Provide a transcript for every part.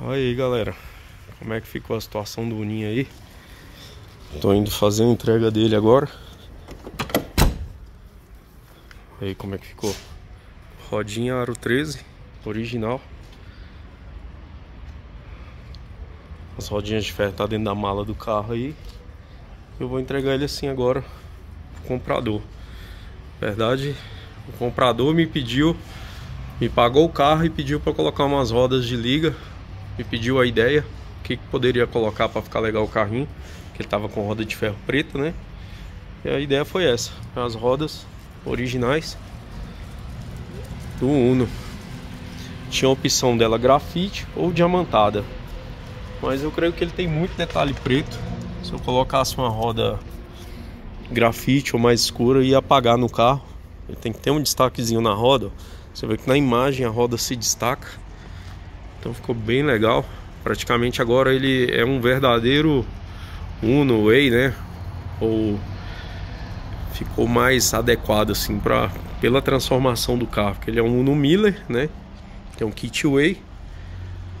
Olha aí galera. Como é que ficou a situação do Uninho aí? Tô indo fazer a entrega dele agora. Olha aí como é que ficou? Rodinha Aro 13 Original. As rodinhas de ferro tá dentro da mala do carro aí. Eu vou entregar ele assim agora Pro comprador. Verdade O comprador me pediu me pagou o carro e pediu para colocar umas rodas de liga me pediu a ideia, o que, que poderia colocar para ficar legal o carrinho, que ele tava com roda de ferro preta, né? E a ideia foi essa, as rodas originais do Uno. Tinha a opção dela grafite ou diamantada. Mas eu creio que ele tem muito detalhe preto. Se eu colocasse uma roda grafite ou mais escura, ia apagar no carro. Ele tem que ter um destaquezinho na roda. Você vê que na imagem a roda se destaca. Então ficou bem legal. Praticamente agora ele é um verdadeiro Uno Way, né? Ou ficou mais adequado assim para pela transformação do carro, porque ele é um Uno Miller, né? Que é um kit Way.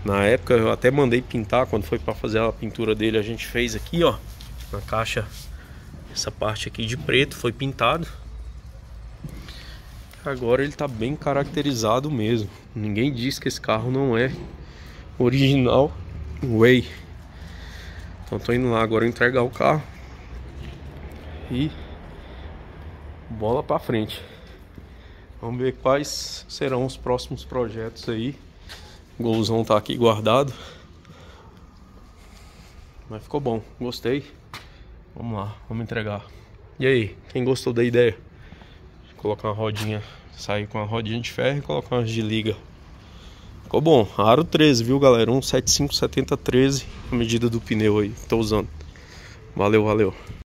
Na época eu até mandei pintar quando foi para fazer a pintura dele, a gente fez aqui, ó, na caixa essa parte aqui de preto foi pintado. Agora ele tá bem caracterizado mesmo. Ninguém diz que esse carro não é original Way. Então tô indo lá agora entregar o carro. E bola para frente. Vamos ver quais serão os próximos projetos aí. O golzão tá aqui guardado. Mas ficou bom, gostei. Vamos lá, vamos entregar. E aí, quem gostou da ideia? Colocar uma rodinha, sair com uma rodinha de ferro e colocar umas de liga. Ficou bom, aro 13, viu galera? 175 70 13 a medida do pneu aí tô usando. Valeu, valeu.